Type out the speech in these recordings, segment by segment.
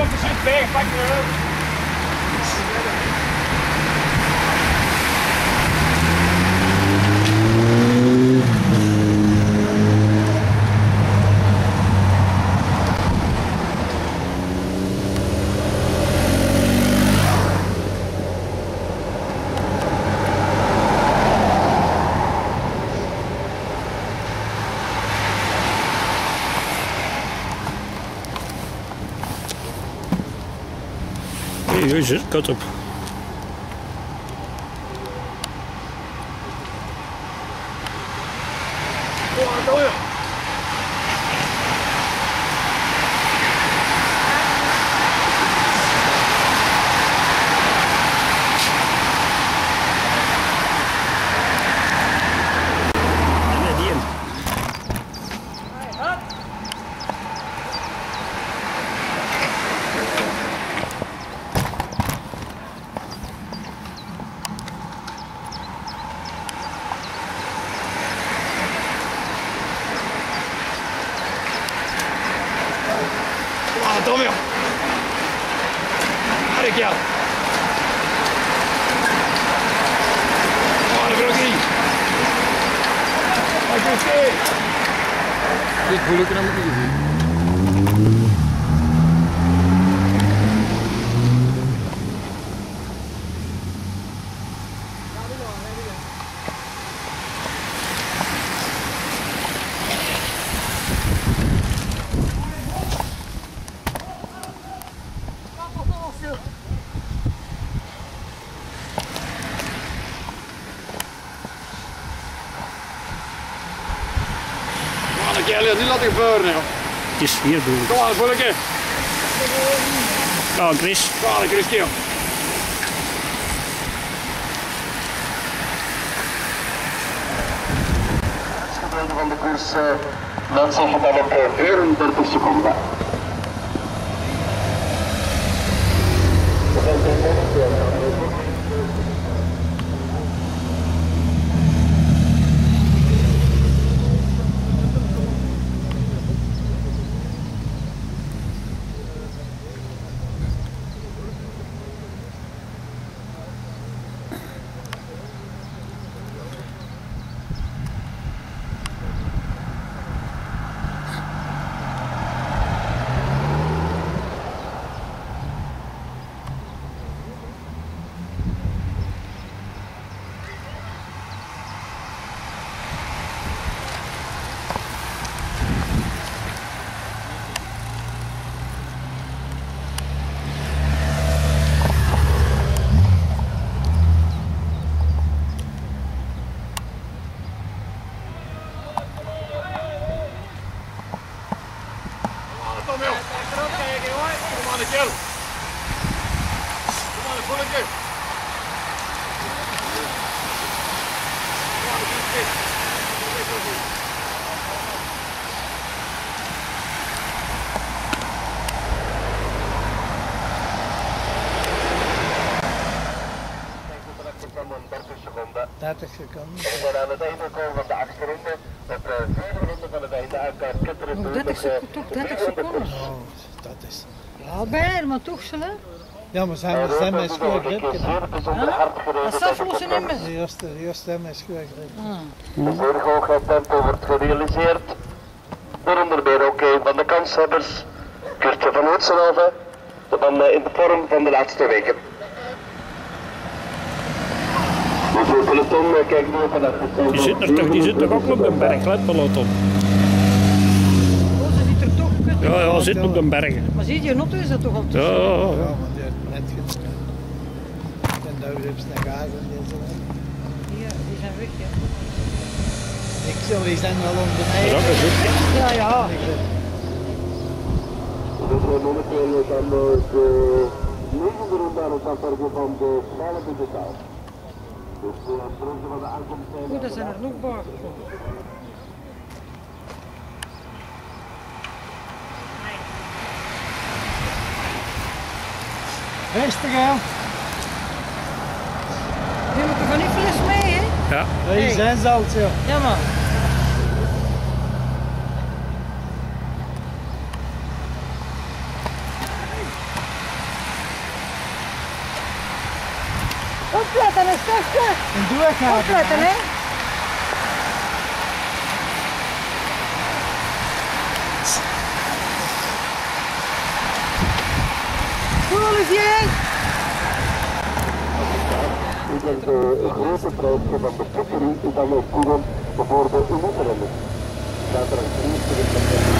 Mooi, kom er zit weg, pak je op. Jezus, kat op. Nee, die in. Ah, Tom joh. Hark ja. Ah, dat wil ik niet. Pak je steek. Ik voel ik er nog niet gezien. Kom aan, kerel, niet laten gebeuren. joh. Het is hier bedoeld. Kom aan, volleke. Nou, Chris. Kom aan, Christian. gedeelte van de koers uh, laat zeggen dat op uh, 34 seconden. 30 seconden. We gaan aan het einde komen van de achtste ronde. Op de vierde ronde van het einde uiteraard Kitteren. Nog 30 seconden, toch 30 seconden. Oh, dat is... Ja, bijna, maar toch zo, hè. Ja, maar zijn we zijn met schoon grip gedaan. Dat voor zijn immers. De eerste, de eerste stem is schoon grip. Een zeer hoog tempo wordt gerealiseerd. Waaronder weer ook een van de kanshebbers, Kurtje van Oorsenhoven, dan eh, in de vorm van de laatste weken. Dus het peloton eh, kijkt nu vanaf de Die zit er toch, die zit toch ook op de berg, let op. Oh, ze zit er toch kut. Ja, ja, zit op de bergen. Maar zie je, die auto is dat toch al Ja, tussen? ja, Ja, ja. want die heeft net gedaan. En daar heb ze naar gaan en die zijn Ja, die zijn weg, ja. Ik zou die zijn wel ook goed. Ja, ja. We zijn momenteel dan de negende ronde aan het afwerken van de 12 in zijn... Goed, dat zijn er nog bar. Rustig aan. Je moet er van die fles mee, hè? Ja. Hier Hey. zijn ze al, zo. Ja, man. En doe ik gaan. Opletten, hè. Goed, Olivier. Ik denk de grote prijsje van de Putterie is dan ook voor de elite-renners. Staat er een grote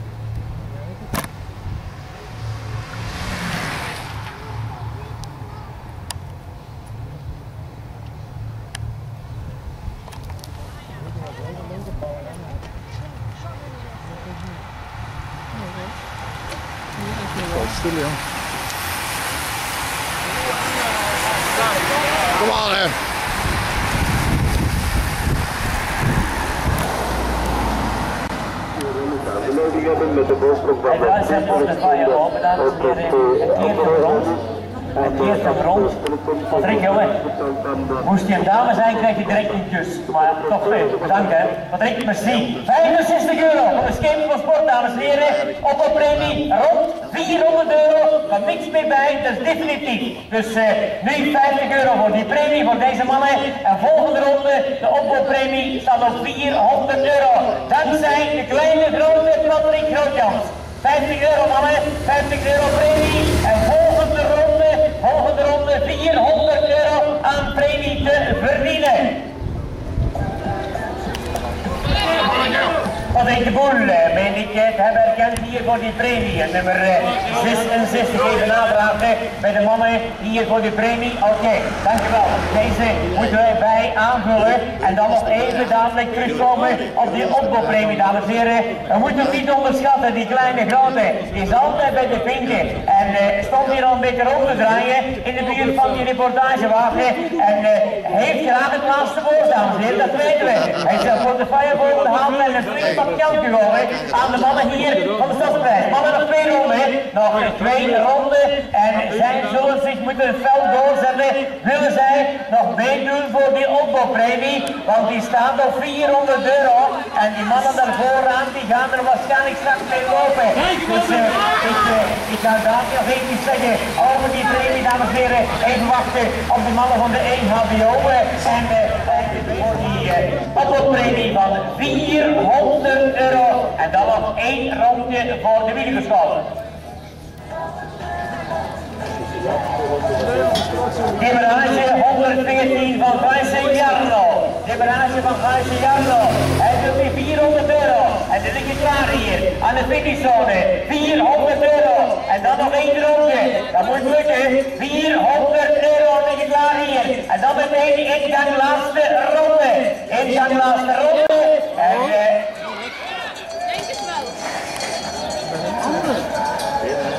de voorsprong van de En daar van open, dames. Het eerste rond. Het eerste rond. Patrick, jongen. Moest je een dame zijn, krijg je direct een kus. Maar toch veel. Bedankt, hè. Patrick, merci. 65 euro voor de Schepen van Sport, dames en heren. Op een premie rond 400 euro. Kan niks meer bij, dat is definitief. Dus eh, nu 50 euro voor die premie voor deze mannen. En volgende ronde, de opbouwpremie, staat op 400 euro. Dankzij de kleine grote Patrick Grootjans. 50 euro mannen, 50 euro premie. En volgende ronde, volgende ronde 400 euro aan premie te verdienen. Patrick de Boel, eh, meen ik eh, hebben erkend hier voor die premie. En nummer eh, 66 even navragen bij de mannen hier voor die premie. Oké, dankjewel. Deze moeten wij bij aanvullen. En dan nog even dadelijk terugkomen op die opbouwpremie, dames en heren. We moeten niet onderschatten, die kleine grote. Is altijd bij de vinken. En eh, stond hier al een beetje rond te draaien in de buurt van die reportagewagen. En eh, heeft graag het laatste woord, dames en heren, dat weten we. Hij is zijn portefeuille boven de hand en een flink pak geld gehouden aan de mannen hier van de stadsprijs. Mannen nog twee ronden, nog twee ronden. En zij zullen zich moeten het veld doorzetten. Willen zij nog meedoen voor die opbouwpremie? Want die staat op 400 euro. En die mannen daar vooraan, die gaan er waarschijnlijk straks mee lopen. Dus eh, ik, eh, ik ga daar nog even iets zeggen over die premie, dames en heren. Even wachten op de mannen van de 1 HBO. eh, En eh, en voor die eh, opbouwpremie van 400 euro. En dan nog één rondje voor de wielergeschool. Demarage 114 van Gijssen Jarno. Demarage van Gijssen Jarno. Hij doet weer 400 euro. En dan lig klaar hier aan de finishzone. 400 euro. En dan nog één ronde. Dat moet lukken. 400 euro lig je klaar hier. En dan meteen ingang laatste ronde. Ingang laatste ronde. En, eh,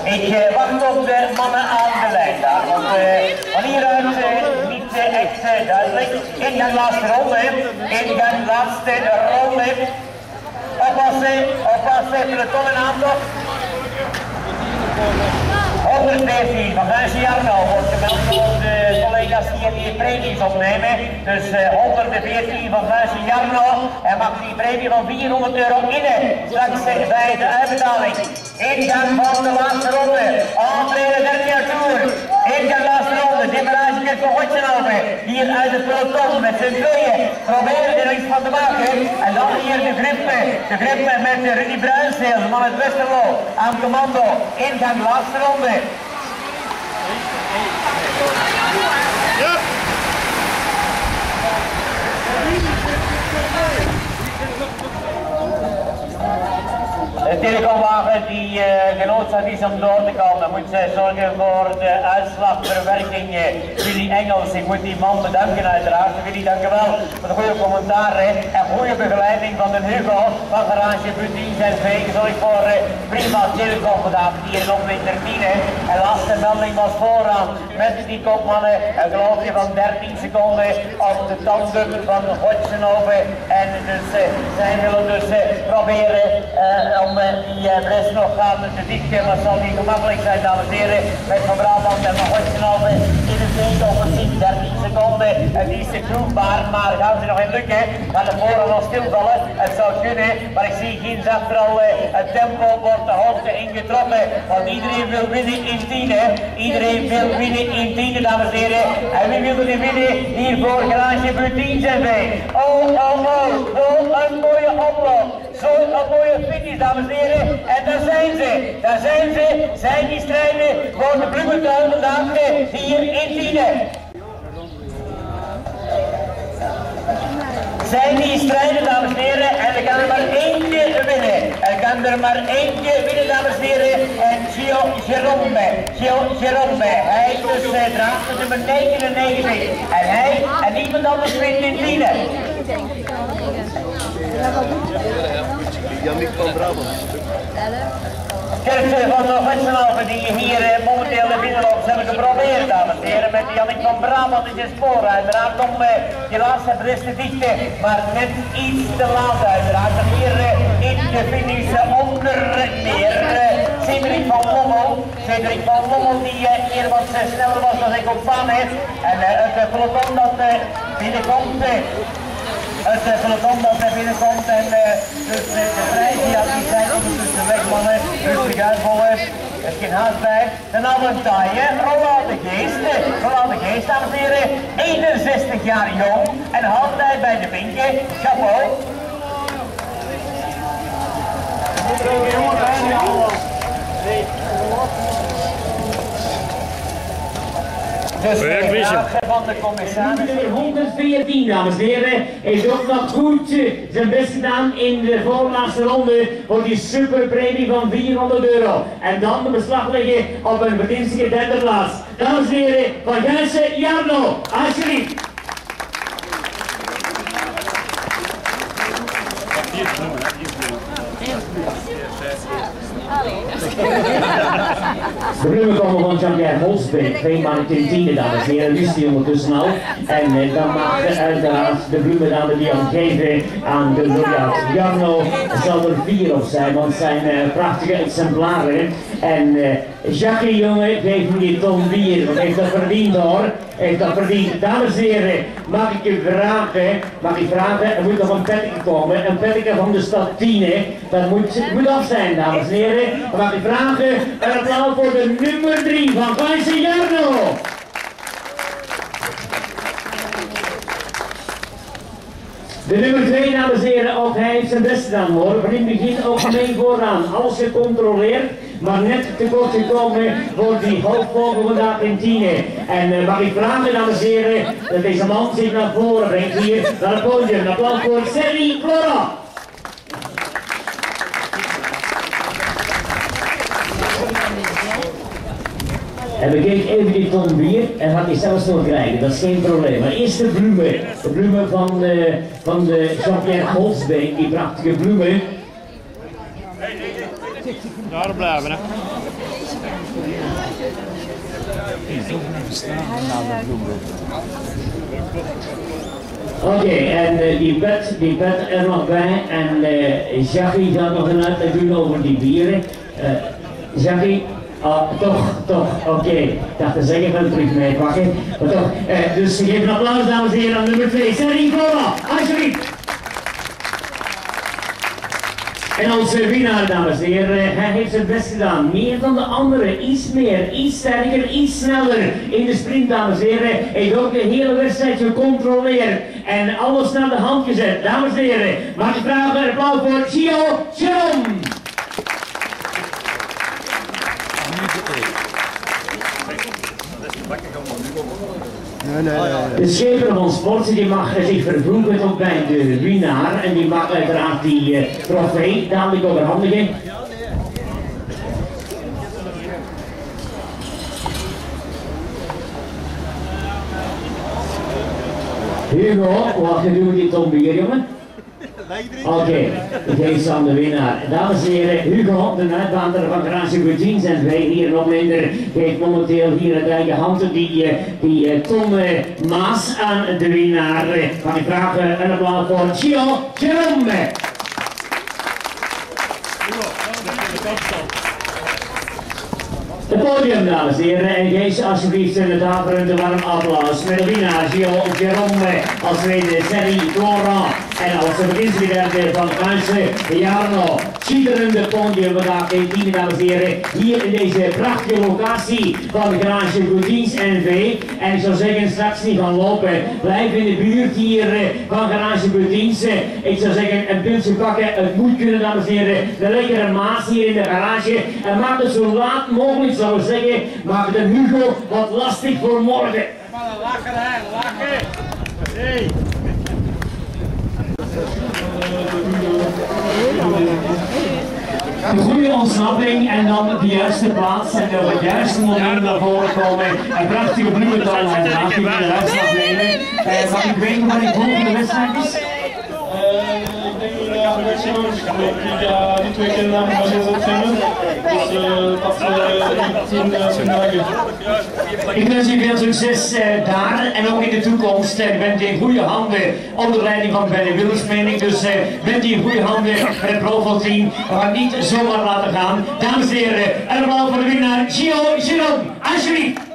Ik eh, wacht op de mannen aan de lijn daar, want eh, van hieruit eh, duidelijk. Ingang laatste ronde, ingang laatste ronde. Oppassen, oppassen, peloton en aantocht. 114 van Jarno wordt gemeld door de collega's die die premies opnemen. Dus eh, 114 van Jarno. Hij mag die premie van 400 euro innen straks eh, bij de uitbetaling. Ingang van de laatste ronde. Aantreden derde tour. Ingang de laatste ronde. Demarage van Hotjenhoven. Hier uit het peloton met z'n tweeën. Proberen er iets van te maken. En dan hier de grippen. De grippen met Rudy Bruinsteel, de man uit Westerlo. Aan commando. Ingang de laatste ronde. De telecomwagen die uh, genoodzaakt is om door te komen, moet uh, zorgen voor de uitslagverwerking. Uh, Willy Engels, ik moet die man bedanken uiteraard. Willy, wel voor de goede commentaren en goede begeleiding van de Hugo van Garage Budien en Veeg. Zorg voor uh, prima telecom vandaag hier op Wintertine. En laatste melding was vooraan met die kopmannen, een geloofje van 13 seconden op de tanden van Hotsenhoven. En dus zij willen dus proberen om die uh, bres nog gaan te dichten, maar het zal niet gemakkelijk zijn, dames en heren. Met Van Brabant en Van Hotsenhoven in het tweede het 13 seconden. Het is proefbaar, maar gaan ze nog in lukken? Gaan de voren nog stilvallen? Het zou kunnen, maar ik zie ginds achter al uh, het tempo wordt de hoogte ingetrokken. Want iedereen wil winnen in tienen. Iedereen wil winnen in tienen, dames en heren. En wie wil er winnen? Hier voor Garage Butien zijn wij. Oh, oh, oh, zo'n een mooie oploop. Zo'n mooie finish, dames en heren. En daar zijn ze, daar zijn ze. Zijn die strijden voor de bloementuin vandaag hier in Tienen. Zijn die strijden, dames en heren. En er kan er maar eentje winnen. Er kan er maar eentje winnen, dames en heren. En Gio Jerome, Gio Jerome. Hij dus uh, draagt nummer 99. En hij en niemand anders wint in Tienen. Jannik van Brabant. Kerkse van Westsenhoven die hier momenteel de binnenloopt hebben geprobeerd, dames en heren, met Jannik van Brabant in zijn spoor. Uiteraard om uh, die laatste bres te dichten, maar net iets te laat uiteraard. Hier uh, in de finish onder meer Cedric van Lommel. Cedric van Lommel die hier wat sneller was dan ik op van heeft. En het peloton dat binnenkomt uh, peloton dat naar binnen komt en uh, dus uh, de prijs die had die zijn ondertussen weg mannen, rustig uitbollen. Er is geen haast bij. De avontuur, Roland de Geest, Roland de Geest, dames en heren, 61 jaar jong en altijd bij de vinken. Chapeau. Dus van de commissaris. 114, dames en heren, is ook nog goed zijn best gedaan in de voorlaatste ronde voor die superpremie van 400 euro. En dan de beslag leggen op een verdienstelijke derde plaats. Dames en heren, van Gijssen Jarno, alsjeblieft. De bloemen komen van Jean-Pierre Holsbeek, twee maanden ten tiende, dames en heren, wist hij ondertussen al. En eh, dan mag uiteraard de bloemen die aan geven aan de laureaat. Jarno zal er vier op zijn, want zijn uh, prachtige exemplaren. En uh, Jackie jongen, geef me die ton bier, want heeft dat verdiend hoor. Heeft dat verdiend. Dames en heren, mag ik u vragen, mag ik vragen, er moet nog een pelletje komen, een pelletje van de stad Tiene. Dat moet, af zijn, dames en heren. Dan mag ik vragen, een applaus voor de nummer 3 van Gijzen Jarno. De nummer 2, dames en heren, ook hij heeft zijn best gedaan hoor. Van in het begin ook mee vooraan. Alles gecontroleerd, maar net te kort gekomen voor die hoofdvogel vandaag in Tiene. En uh, mag ik vragen, dames en heren, dat deze man zich naar voren brengt hier naar het podium. Applaus voor Sally Flora. En we kregen even die ton bier en had hij zelfs nog krijgen, dat is geen probleem. Maar eerst de bloemen, de bloemen van de, van de Jean-Pierre Holsbeek, die prachtige bloemen. Daar blijven, hè. Oké, okay, en uh, die pet, die pet er nog bij en uh, Jackie gaat nog een doen over die bieren. Uh, Jackie, Oh, toch, toch, oké. Okay. Ik dacht te zeggen van terug meepakken. Maar toch, eh, dus geef een applaus dames en heren aan nummer 2. Serring Cola, alsjeblieft. En onze winnaar, dames en heren, hij heeft zijn best gedaan. Meer dan de anderen, iets meer, iets sterker, iets sneller. In de sprint, dames en heren, hij heeft ook de hele wedstrijd gecontroleerd. En alles naar de hand gezet. Dames en heren, mag ik vragen applaus voor Gio De scheper van Sporten die mag zich vervoegen tot bij de winnaar en die mag uiteraard die uh, trofee dadelijk overhandigen. Hugo, wat doen we dit om hier, jongen? Oké, okay. geef aan de winnaar. Dames en heren, Hugo, de uitbander van Garage Goodjeans en wij hier nog minder, geeft momenteel hier het eigen hand die, die Tom Maas aan de winnaar. Mag ik vragen een applaus voor Gio Jerome. Het podium, dames en heren, en geef alsjeblieft een warm applaus met de winnaar Gio Jerome als tweede Serry Florent. En als de beginsbedrijf van Franse Jarno, schitterende podium vandaag in die dames en hier in deze prachtige locatie van de Garage Goodjeans NV. En ik zou zeggen, straks niet gaan lopen, blijf in de buurt hier van Garage Goodjeans. Ik zou zeggen, een pilsje pakken, het moet kunnen dames en heren, de lekkere maas hier in de garage. En maak het zo laat mogelijk, zou ik zeggen, maak een Hugo wat lastig voor morgen. Een goede ontsnapping en dan de juiste plaats en op het juiste moment naar voren komen. Een prachtige bloemental en laat u de uitslag nemen. Uh, mag ik weten wat ik volgende wedstrijd is? Ik wens u veel succes uh, daar en ook in de toekomst. Uh, bent in goede handen onder leiding van Benny ik. Dus bent u in goede handen met het Profil team. We gaan niet zomaar laten gaan. Dames en heren, applaus voor de winnaar Gio Giron. Alsjeblieft.